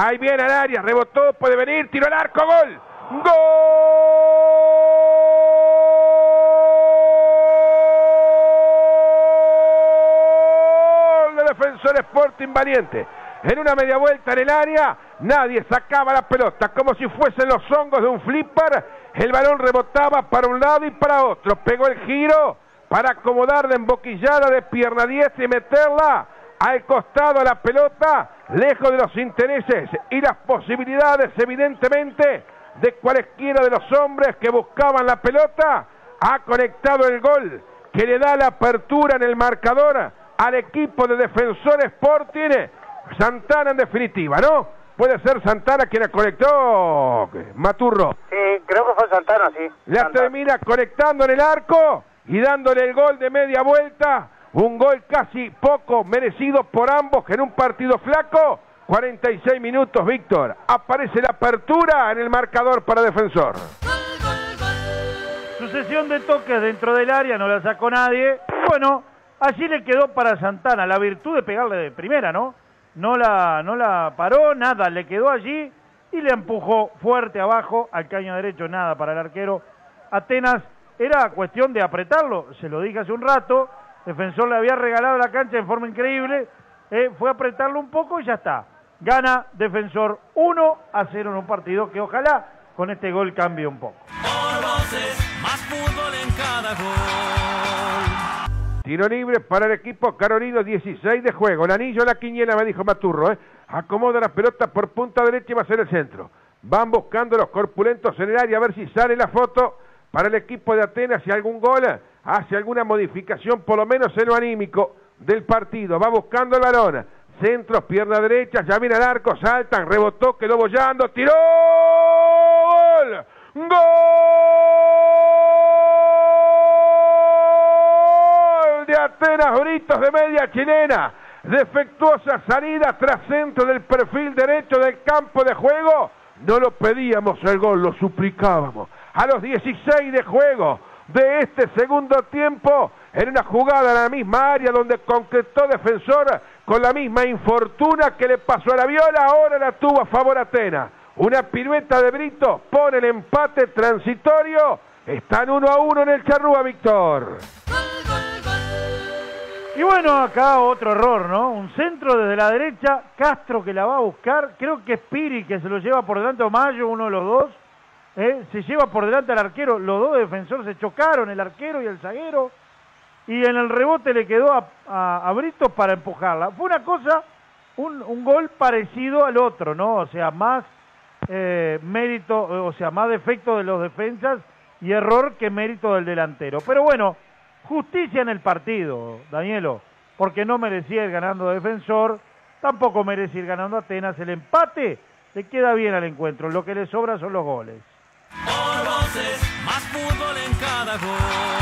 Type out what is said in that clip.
Ahí viene al área, rebotó, puede venir, tiro al arco, gol. ¡Gol! De Defensor Sporting Valiente. En una media vuelta en el área, nadie sacaba la pelota, como si fuesen los hongos de un flipper. El balón rebotaba para un lado y para otro. Pegó el giro para acomodar de emboquillada de pierna 10 y meterla al costado a la pelota, lejos de los intereses y las posibilidades, evidentemente, de cualesquiera de los hombres que buscaban la pelota. Ha conectado el gol que le da la apertura en el marcador al equipo de Defensor Sporting. Santana en definitiva, ¿no? Puede ser Santana quien la conectó, Maturro. Sí, creo que fue Santana, sí. La Santana. termina conectando en el arco y dándole el gol de media vuelta. Un gol casi poco merecido por ambos en un partido flaco. 46 minutos, Víctor. Aparece la apertura en el marcador para defensor. Sucesión de toques dentro del área, no la sacó nadie. Bueno, allí le quedó para Santana la virtud de pegarle de primera, ¿no? No la, no la paró, nada, le quedó allí y le empujó fuerte abajo al caño derecho, nada para el arquero. Atenas era cuestión de apretarlo, se lo dije hace un rato, defensor le había regalado la cancha en forma increíble, eh, fue a apretarlo un poco y ya está. Gana defensor 1 a 0 en un partido que ojalá con este gol cambie un poco. Por voces, más fútbol en cada gol. Tiro libre para el equipo Carolino, 16 de juego. El anillo, la quiniela, me dijo Maturro. ¿eh? Acomoda la pelota por punta derecha y va a ser el centro. Van buscando los corpulentos en el área a ver si sale la foto para el equipo de Atenas. Si algún gol hace alguna modificación, por lo menos en lo anímico del partido. Va buscando el balón. Centros, pierna derecha, ya viene al arco, saltan, rebotó, quedó bollando, tiró. ¡Gol! ¡Gol! De Atenas, gritos de media chilena. Defectuosa salida tras centro del perfil derecho del campo de juego. No lo pedíamos el gol, lo suplicábamos. A los 16 de juego de este segundo tiempo, en una jugada en la misma área donde concretó defensor con la misma infortuna que le pasó a la viola, ahora la tuvo a favor Atenas. Una pirueta de Brito pone el empate transitorio. Están uno a uno en el Charrúa, Víctor. Y bueno, acá otro error, ¿no? Un centro desde la derecha, Castro que la va a buscar, creo que es Piri que se lo lleva por delante o Mayo, uno de los dos, ¿eh? se lleva por delante al arquero, los dos defensores se chocaron, el arquero y el zaguero, y en el rebote le quedó a, a- para empujarla. Fue una cosa, un, un gol parecido al otro, ¿no? O sea, más eh, mérito, o sea, más defecto de los defensas y error que mérito del delantero. Pero bueno, justicia en el partido, Danielo, porque no merecía ir ganando defensor, tampoco merece ir ganando Atenas. El empate le queda bien al encuentro, lo que le sobra son los goles. Voces, más fútbol en cada gol.